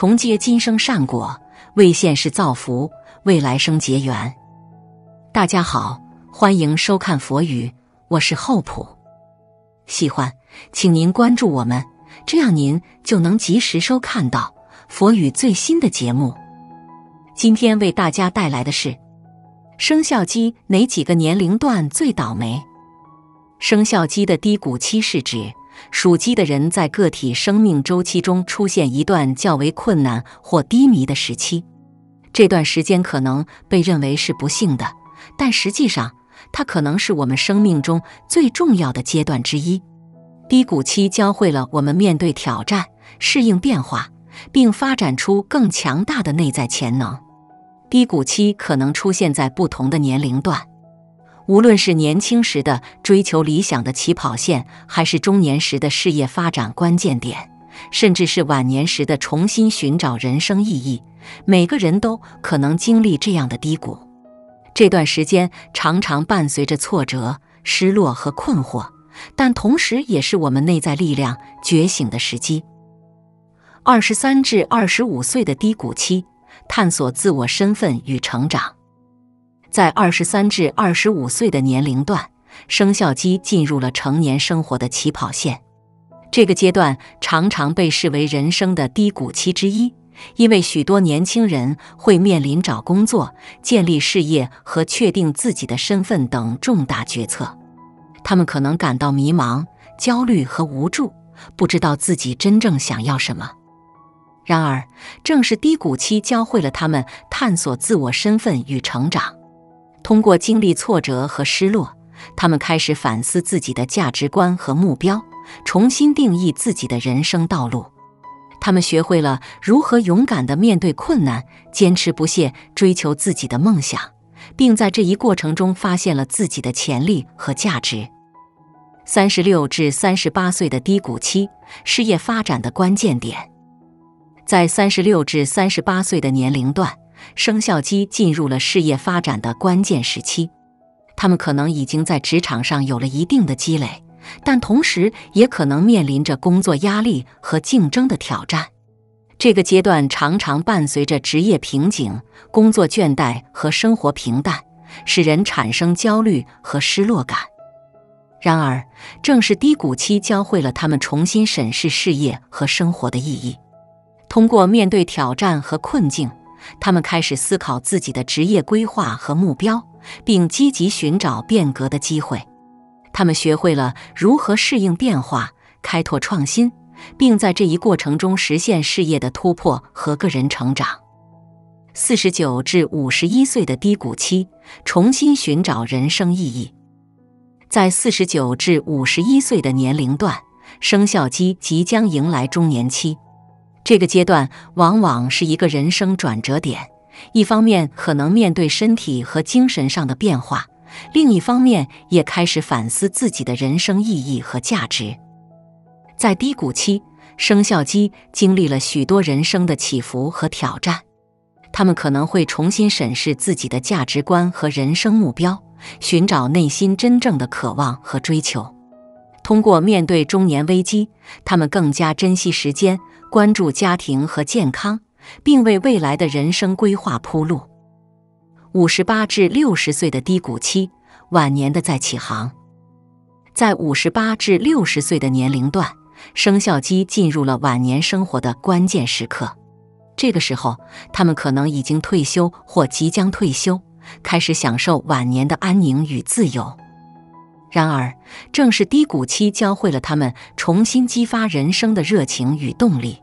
重接今生善果，为现世造福，为来生结缘。大家好，欢迎收看佛语，我是厚朴。喜欢，请您关注我们，这样您就能及时收看到佛语最新的节目。今天为大家带来的是生肖鸡哪几个年龄段最倒霉？生肖鸡的低谷期是指属鸡的人在个体生命周期中出现一段较为困难或低迷的时期。这段时间可能被认为是不幸的，但实际上它可能是我们生命中最重要的阶段之一。低谷期教会了我们面对挑战、适应变化，并发展出更强大的内在潜能。低谷期可能出现在不同的年龄段。无论是年轻时的追求理想的起跑线，还是中年时的事业发展关键点，甚至是晚年时的重新寻找人生意义，每个人都可能经历这样的低谷。这段时间常常伴随着挫折、失落和困惑，但同时也是我们内在力量觉醒的时机。二十三至二十五岁的低谷期，探索自我身份与成长。在二十三至二十五岁的年龄段，生肖鸡进入了成年生活的起跑线。这个阶段常常被视为人生的低谷期之一，因为许多年轻人会面临找工作、建立事业和确定自己的身份等重大决策。他们可能感到迷茫、焦虑和无助，不知道自己真正想要什么。然而，正是低谷期教会了他们探索自我身份与成长。通过经历挫折和失落，他们开始反思自己的价值观和目标，重新定义自己的人生道路。他们学会了如何勇敢地面对困难，坚持不懈追求自己的梦想，并在这一过程中发现了自己的潜力和价值。三十六至三十八岁的低谷期，事业发展的关键点，在三十六至三十八岁的年龄段。生肖鸡进入了事业发展的关键时期，他们可能已经在职场上有了一定的积累，但同时也可能面临着工作压力和竞争的挑战。这个阶段常常伴随着职业瓶颈、工作倦怠和生活平淡，使人产生焦虑和失落感。然而，正是低谷期教会了他们重新审视事业和生活的意义，通过面对挑战和困境。他们开始思考自己的职业规划和目标，并积极寻找变革的机会。他们学会了如何适应变化、开拓创新，并在这一过程中实现事业的突破和个人成长。四十九至五十一岁的低谷期，重新寻找人生意义。在四十九至五十一岁的年龄段，生肖鸡即将迎来中年期。这个阶段往往是一个人生转折点，一方面可能面对身体和精神上的变化，另一方面也开始反思自己的人生意义和价值。在低谷期，生肖鸡经历了许多人生的起伏和挑战，他们可能会重新审视自己的价值观和人生目标，寻找内心真正的渴望和追求。通过面对中年危机，他们更加珍惜时间。关注家庭和健康，并为未来的人生规划铺路。五十八至六十岁的低谷期，晚年的再起航。在五十八至六十岁的年龄段，生肖鸡进入了晚年生活的关键时刻。这个时候，他们可能已经退休或即将退休，开始享受晚年的安宁与自由。然而，正是低谷期教会了他们重新激发人生的热情与动力。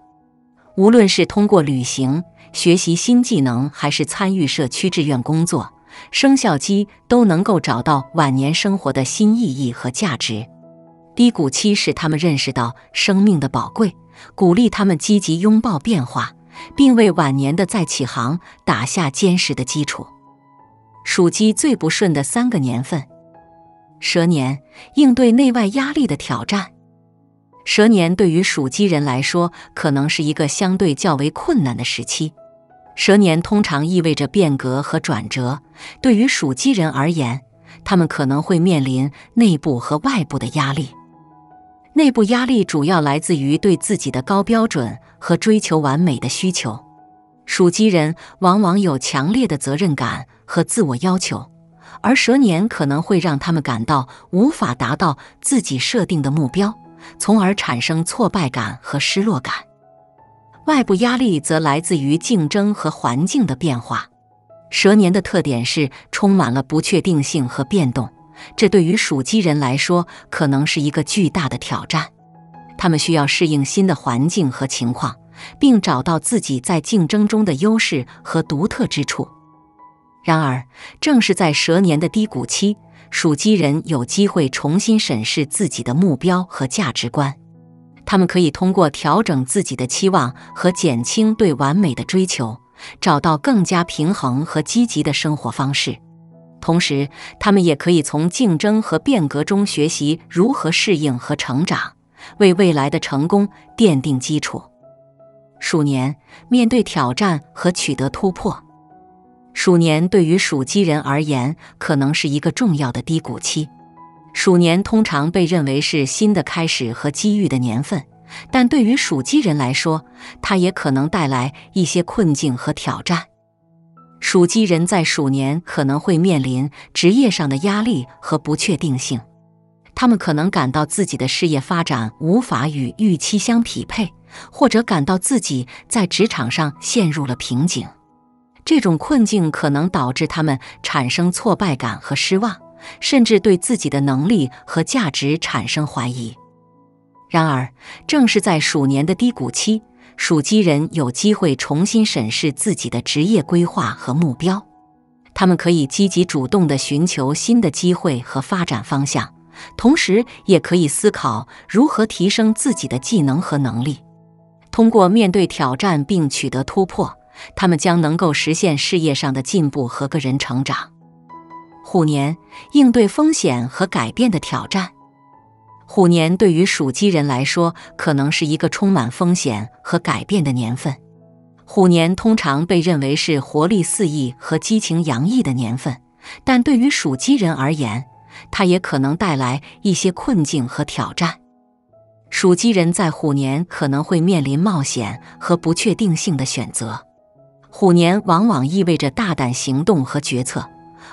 无论是通过旅行、学习新技能，还是参与社区志愿工作，生肖鸡都能够找到晚年生活的新意义和价值。低谷期使他们认识到生命的宝贵，鼓励他们积极拥抱变化，并为晚年的再起航打下坚实的基础。属鸡最不顺的三个年份。蛇年应对内外压力的挑战。蛇年对于属鸡人来说，可能是一个相对较为困难的时期。蛇年通常意味着变革和转折。对于属鸡人而言，他们可能会面临内部和外部的压力。内部压力主要来自于对自己的高标准和追求完美的需求。属鸡人往往有强烈的责任感和自我要求，而蛇年可能会让他们感到无法达到自己设定的目标，从而产生挫败感和失落感。外部压力则来自于竞争和环境的变化。蛇年的特点是充满了不确定性和变动，这对于属鸡人来说可能是一个巨大的挑战。他们需要适应新的环境和情况，并找到自己在竞争中的优势和独特之处。然而，正是在蛇年的低谷期，属鸡人有机会重新审视自己的目标和价值观。他们可以通过调整自己的期望和减轻对完美的追求，找到更加平衡和积极的生活方式。同时，他们也可以从竞争和变革中学习如何适应和成长，为未来的成功奠定基础。鼠年面对挑战和取得突破，鼠年对于属鸡人而言可能是一个重要的低谷期。鼠年通常被认为是新的开始和机遇的年份，但对于属鸡人来说，它也可能带来一些困境和挑战。属鸡人在鼠年可能会面临职业上的压力和不确定性，他们可能感到自己的事业发展无法与预期相匹配，或者感到自己在职场上陷入了瓶颈。这种困境可能导致他们产生挫败感和失望。甚至对自己的能力和价值产生怀疑。然而，正是在鼠年的低谷期，属鸡人有机会重新审视自己的职业规划和目标。他们可以积极主动地寻求新的机会和发展方向，同时也可以思考如何提升自己的技能和能力。通过面对挑战并取得突破，他们将能够实现事业上的进步和个人成长。虎年应对风险和改变的挑战。虎年对于属鸡人来说，可能是一个充满风险和改变的年份。虎年通常被认为是活力四溢和激情洋溢的年份，但对于属鸡人而言，它也可能带来一些困境和挑战。属鸡人在虎年可能会面临冒险和不确定性的选择。虎年往往意味着大胆行动和决策。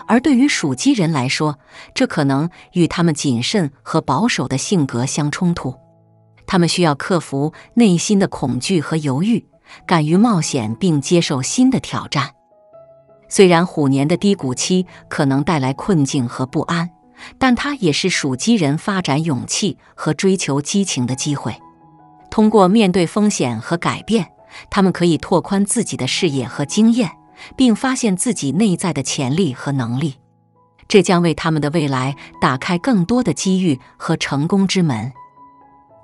而对于属鸡人来说，这可能与他们谨慎和保守的性格相冲突。他们需要克服内心的恐惧和犹豫，敢于冒险并接受新的挑战。虽然虎年的低谷期可能带来困境和不安，但它也是属鸡人发展勇气和追求激情的机会。通过面对风险和改变，他们可以拓宽自己的视野和经验。并发现自己内在的潜力和能力，这将为他们的未来打开更多的机遇和成功之门。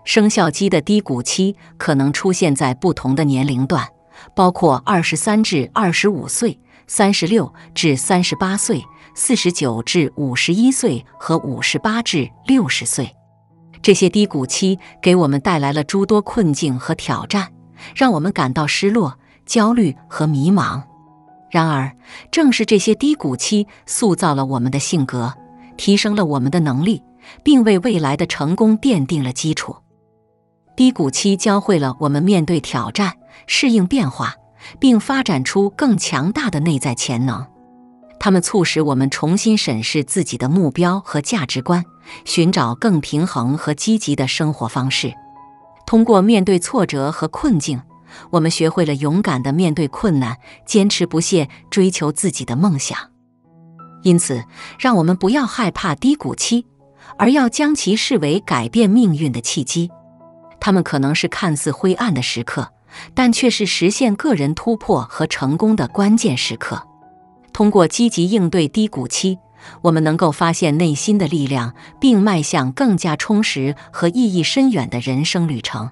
生肖鸡的低谷期可能出现在不同的年龄段，包括二十三至二十五岁、三十六至三十八岁、四十九至五十一岁和五十八至六十岁。这些低谷期给我们带来了诸多困境和挑战，让我们感到失落、焦虑和迷茫。然而，正是这些低谷期塑造了我们的性格，提升了我们的能力，并为未来的成功奠定了基础。低谷期教会了我们面对挑战、适应变化，并发展出更强大的内在潜能。它们促使我们重新审视自己的目标和价值观，寻找更平衡和积极的生活方式。通过面对挫折和困境。我们学会了勇敢地面对困难，坚持不懈追求自己的梦想。因此，让我们不要害怕低谷期，而要将其视为改变命运的契机。他们可能是看似灰暗的时刻，但却是实现个人突破和成功的关键时刻。通过积极应对低谷期，我们能够发现内心的力量，并迈向更加充实和意义深远的人生旅程。